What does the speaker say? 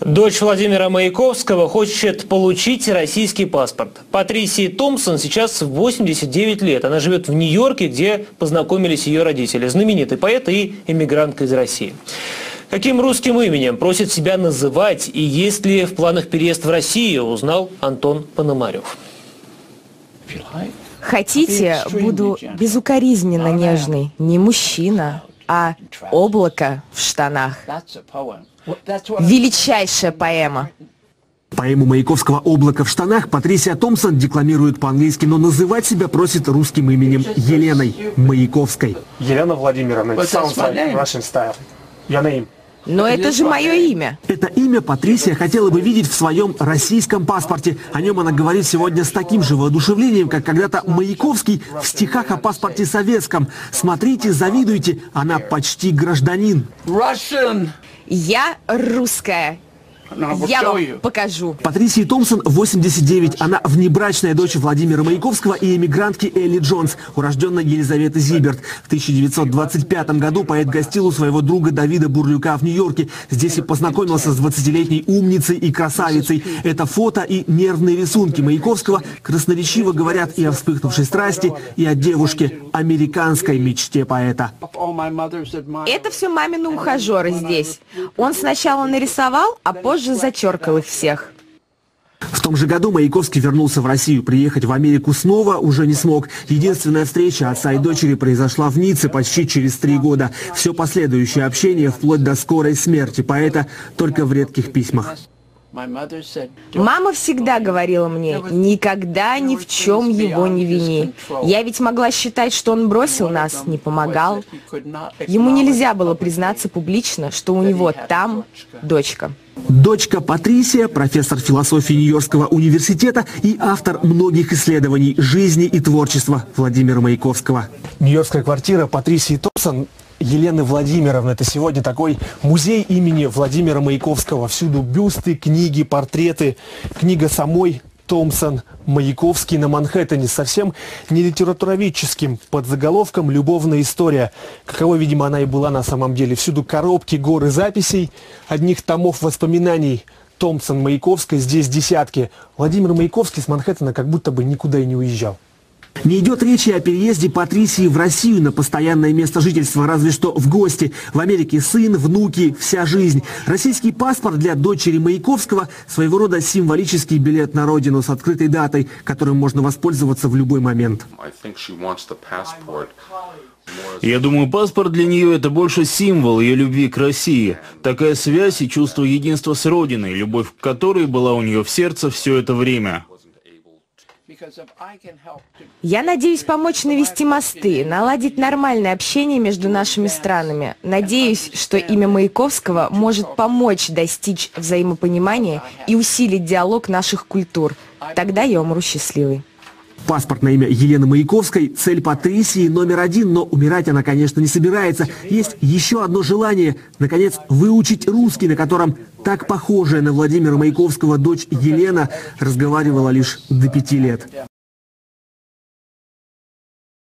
Дочь Владимира Маяковского хочет получить российский паспорт. Патрисии Томпсон сейчас 89 лет. Она живет в Нью-Йорке, где познакомились ее родители. Знаменитый поэт и эмигрантка из России. Каким русским именем просит себя называть и есть ли в планах переезд в Россию, узнал Антон Пономарев. Хотите, буду безукоризненно нежный. Не мужчина, а облако в штанах. Величайшая поэма. Поэму Маяковского «Облако в штанах» Патрисия Томпсон декламирует по-английски, но называть себя просит русским именем Еленой Маяковской. Елена Владимировна, it sounds like Russian style. Your name. Но это же мое имя. Это имя Патрисия хотела бы видеть в своем российском паспорте. О нем она говорит сегодня с таким же воодушевлением, как когда-то Маяковский в стихах о паспорте советском. Смотрите, завидуйте, она почти гражданин. Russian. Я русская. Я вам покажу. Патрисии Томпсон 89. Она внебрачная дочь Владимира Маяковского и эмигрантки Элли Джонс, урожденной Елизаветы Зиберт. В 1925 году поэт гостил у своего друга Давида Бурлюка в Нью-Йорке. Здесь и познакомился с 20-летней умницей и красавицей. Это фото и нервные рисунки Маяковского красноречиво говорят и о вспыхнувшей страсти, и о девушке, американской мечте поэта. Это все мамины ухажеры здесь. Он сначала нарисовал, а позже позже зачеркал их всех. В том же году Маяковский вернулся в Россию. Приехать в Америку снова уже не смог. Единственная встреча отца и дочери произошла в Ницце почти через три года. Все последующее общение, вплоть до скорой смерти поэта, только в редких письмах. Мама всегда говорила мне, никогда ни в чем его не вини. Я ведь могла считать, что он бросил нас, не помогал. Ему нельзя было признаться публично, что у него там дочка. Дочка Патрисия, профессор философии Нью-Йоркского университета и автор многих исследований жизни и творчества Владимира Маяковского. Нью-Йоркская квартира Патрисии Томпсон Елены Владимировны. Это сегодня такой музей имени Владимира Маяковского. Всюду бюсты, книги, портреты. Книга самой Томпсон «Маяковский на Манхэттене» совсем не литературоведческим под заголовком «Любовная история». Каково, видимо, она и была на самом деле. Всюду коробки, горы записей, одних томов воспоминаний Томпсон Маяковской здесь десятки. Владимир Маяковский с Манхэттена как будто бы никуда и не уезжал. Не идет речи о переезде Патрисии в Россию на постоянное место жительства, разве что в гости. В Америке сын, внуки, вся жизнь. Российский паспорт для дочери Маяковского – своего рода символический билет на родину с открытой датой, которым можно воспользоваться в любой момент. Я думаю, паспорт для нее это больше символ ее любви к России. Такая связь и чувство единства с Родиной, любовь к которой была у нее в сердце все это время. Я надеюсь помочь навести мосты, наладить нормальное общение между нашими странами. Надеюсь, что имя Маяковского может помочь достичь взаимопонимания и усилить диалог наших культур. Тогда я умру счастливой. Паспорт на имя Елены Маяковской – цель Патрисии номер один, но умирать она, конечно, не собирается. Есть еще одно желание – наконец, выучить русский, на котором так похожая на Владимира Маяковского дочь Елена разговаривала лишь до пяти лет.